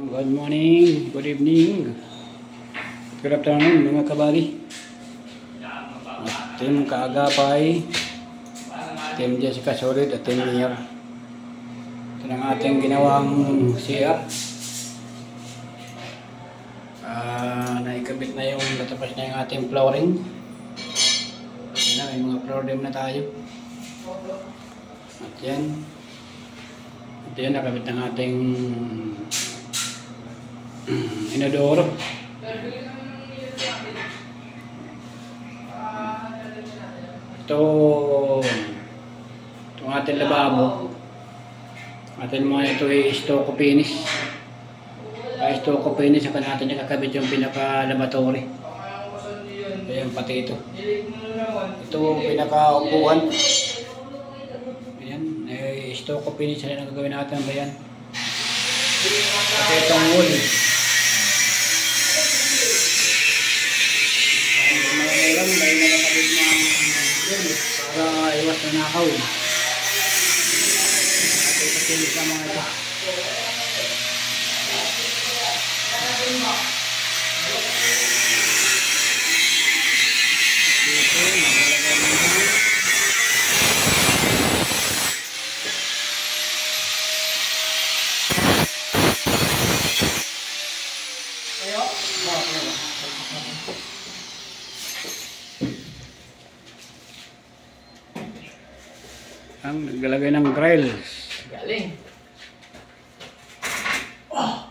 Good morning, good evening, good afternoon mga kabali. At Team Kaagapay, Team Jessica Solid at Team Mayor. Ito ang ating ginawang CR. Ah, naikabit na yung natapos na yung ating flooring. Yan na, may mga floor dam na tayo. At yan. At yan, nakabit ng ating inodoro. Ito, itong ating lababo. Atin mga ito ay stoko finish. Ay stoko finish, saka natin nakakabit yung pinaka-laboratory. Ayan, pati ito. Ito, pinaka-upuan. Ayan, eh, stoko finish na lang gagawin natin ba yan? Kasi itong wool. Na nakaw. Ito ipatilis na mga ito. Dito, nakalagay na yan. Ang naglalagay ng grills. Galing. Oh.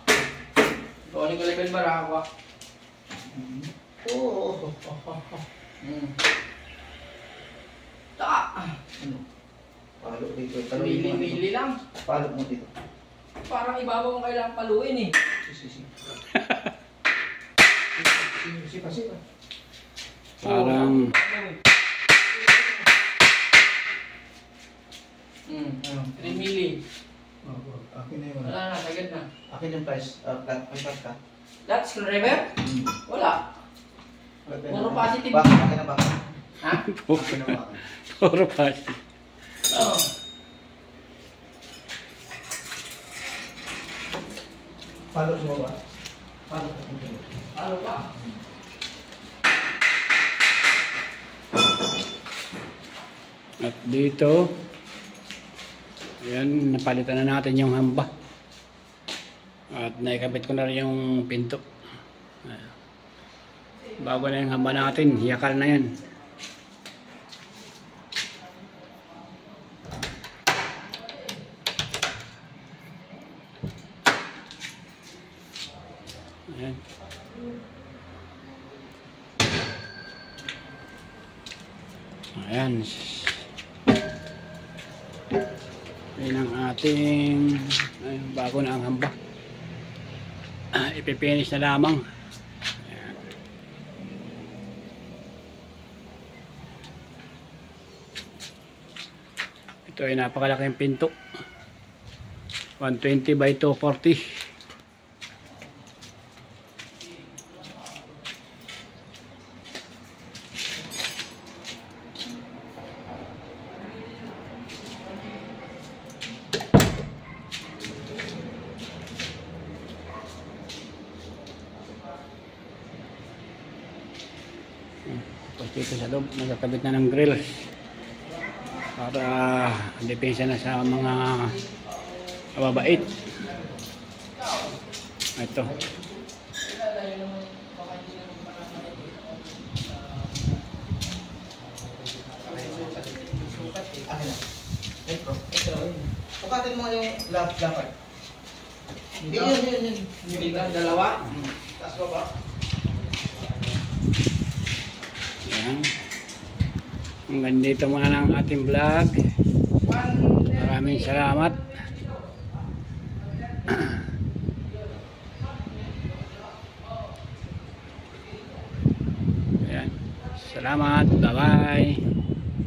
Galing ko level barakwa. Oh. Hmm. Ta. Ano? Palo dito. Mili-mili lang. Palo mo dito. Parang ibabaw mo kailangan paluin eh. Si, si, si. Si, Parang Hmm. 3 mili. Oh, oh, Akin na yun. Wala na, sagad na. Akin yung price. Uh, flat. May flat ka. That screwdriver? Hmm. Wala. Puro positive. Baka, akin na baka. Ha? Akin na baka. puro pasi. Oo. Palo sa baba. Palo. Ano pa? At dito, ayan, napalitan na natin yung hamba. At naikabit ko na rin yung pinto. Bago na yung hamba natin, hiyakal na yan. Ayan. Ayan. Ayan ang ating ay, bago na ang hamba. Ah, ipipinish na lamang. Ayan. Ito ay napakalaking pinto. 120 by 240. Dito sa loob, nagkakabit na ng grill. Para depensa na sa mga mababait. Ito. Pukatin mo yung lap lapad. Hindi yun, yun, yun. Dalawa. Taas baba. Hanggang dito muna ng ating vlog. Maraming salamat. Ayan. Salamat. Bye-bye.